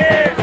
Yeah.